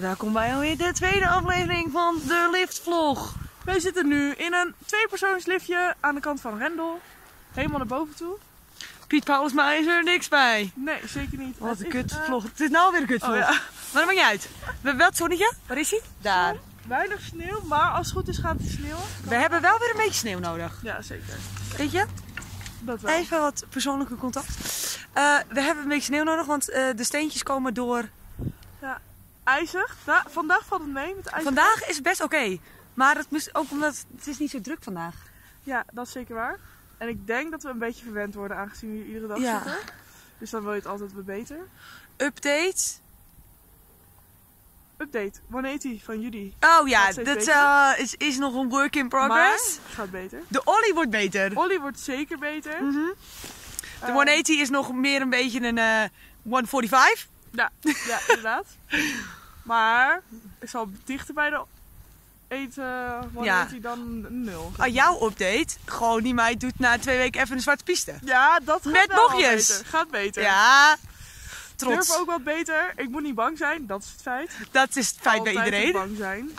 Daar komt bij alweer de tweede aflevering van de liftvlog. Wij zitten nu in een tweepersoonsliftje aan de kant van Rendel. Helemaal naar boven toe. Piet Paulusma is er niks bij. Nee, zeker niet. Wat een kutvlog. Het is nou weer een kutvlog. Oh ja. Maar dat maakt niet uit. We hebben wel het zonnetje. Waar is hij? Daar. eh, Weinig sneeuw, maar als het goed is gaat het sneeuwen. We hebben wel weer een beetje sneeuw nodig. Ja, zeker. Weet je? Dat wel. Even wat persoonlijke contact. Eh, we hebben een beetje sneeuw nodig, want eh, de steentjes komen door. IJzig. Da- vandaag valt het mee met de ijzig. Vandaag is best oké. Maar het is ook omdat het is niet zo druk vandaag. Ja, dat is zeker waar. En ik denk dat we een beetje verwend worden aangezien we hier iedere dag Ja. zitten. Dus dan wil je het altijd weer beter. Update. Update. Wanneer heet die van jullie? Oh ja, dat eh, is, is nog een work in progress. Maar gaat beter. De Ollie wordt beter. Ollie wordt zeker beter. Mhm. De Eh, 180 is nog meer een beetje een eh 145. Ja, ja inderdaad. maar ik zal dichter bij de eten wanneer Ja. heet die dan nul. Ah, jouw update, gewoon die meid doet na twee weken even een zwarte piste. Ja, dat gaat Met bochtjes. beter. Gaat beter. Ja, trots. Durf ook wat beter. Ik moet niet bang zijn, dat is het feit. Dat is het feit bij iedereen. bang zijn.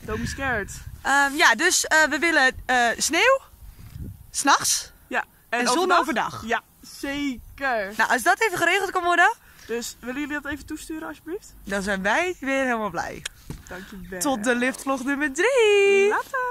Don't be scared. Ehm, ja, dus eh, we willen eh, sneeuw, s'nachts Ja. en, zon overdag. Ja, zeker. Nou, als dat even geregeld kan worden, Dus willen jullie dat even toesturen alsjeblieft? dan zijn wij weer helemaal blij. Dankjewel. Tot de liftvlog nummer 3. Later.